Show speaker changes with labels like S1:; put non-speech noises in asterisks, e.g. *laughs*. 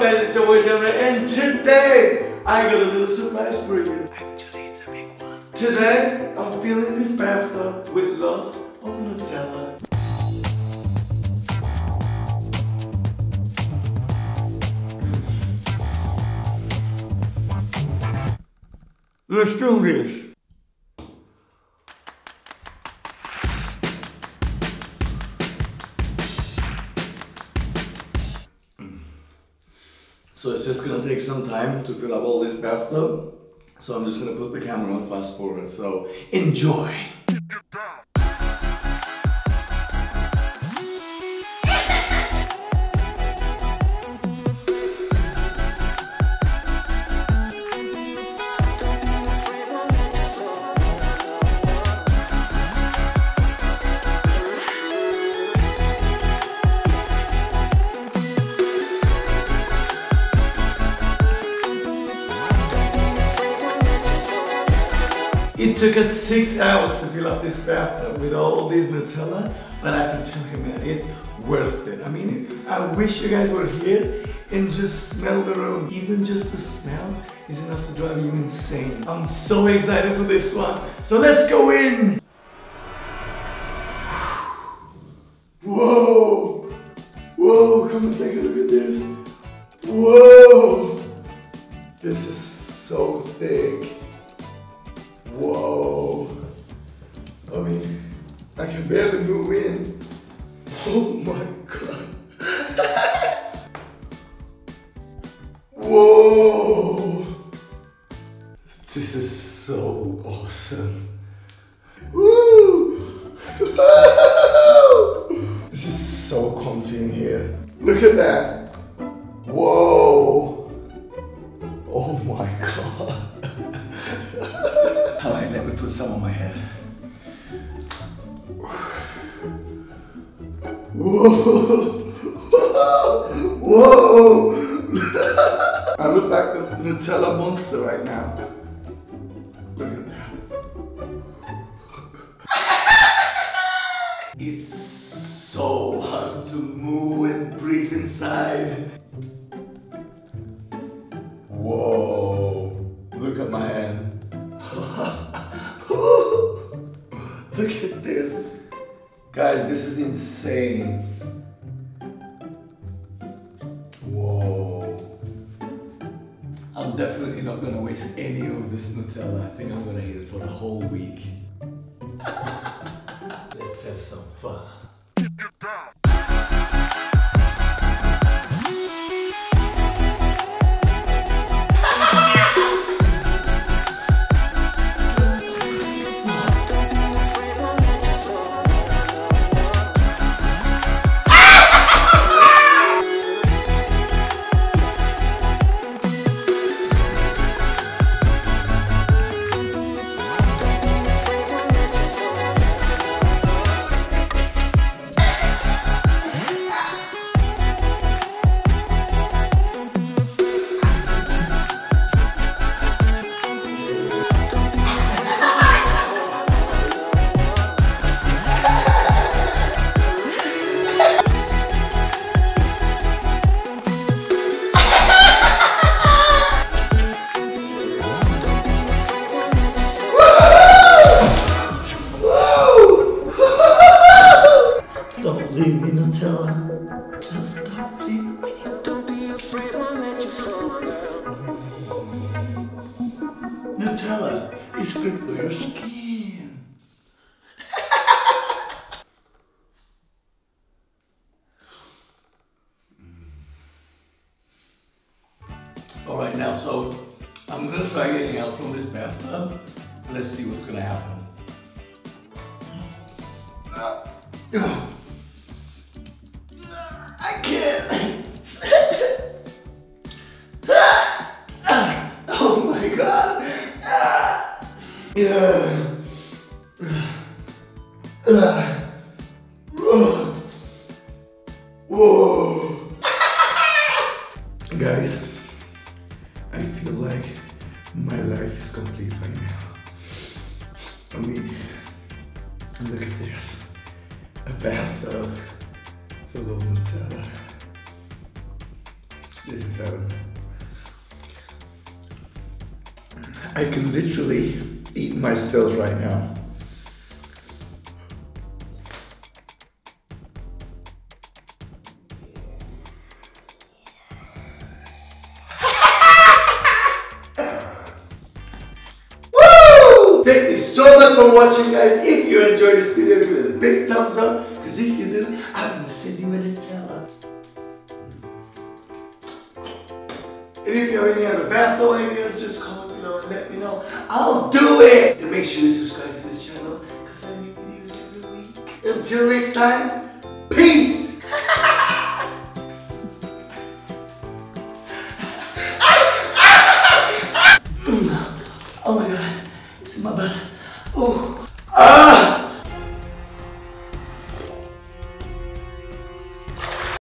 S1: guys, it's your boy Cemre and today I got a little surprise for you. Actually it's a big one. Today I'm filling this bathtub with lots of Nutella. Let's do this. It's just gonna take some time to fill up all this bathtub. So I'm just gonna put the camera on fast forward. So enjoy. It took us six hours to fill up this bathtub with all this Nutella, but I can tell you man, it's worth it. I mean, I wish you guys were here and just smell the room. Even just the smell is enough to drive you insane. I'm so excited for this one. So let's go in! Whoa! Whoa, come and take a look at this. Whoa! This is so thick. Whoa. I mean, I can barely move in. *laughs* Oh my god. *laughs* Whoa. This is so awesome. Woo! *laughs* This is so comfy in here. Look at that. Whoa. On my head. Whoa! *laughs* Whoa! *laughs* I look like the Nutella monster right now. Look at that. *laughs* It's so hard to move and breathe inside. *laughs* Look at this. Guys, this is insane. Whoa. I'm definitely not gonna waste any of this Nutella. I think I'm gonna eat it for the whole week. *laughs* Let's have some fun. Leave me, Nutella. Just don't leave me.
S2: Don't be afraid, won't let you fall, girl.
S1: Nutella is good for your skin. *laughs* All right, now, so I'm gonna try getting out from this bathtub. Let's see what's gonna happen. Uh, I can't. oh my god. Whoa. Guys, I feel like my life is complete right now. I mean, look at this. A bathtub This is heaven. I can literally eat myself right now. Thank you so much for watching guys. If you enjoyed this video, give it a big thumbs up. You do, I'm gonna send you a Nutella. And if you have any other bathroom ideas, just comment below and let me know. I'll do it! And make sure you subscribe to this channel because I make videos every week. Until next time,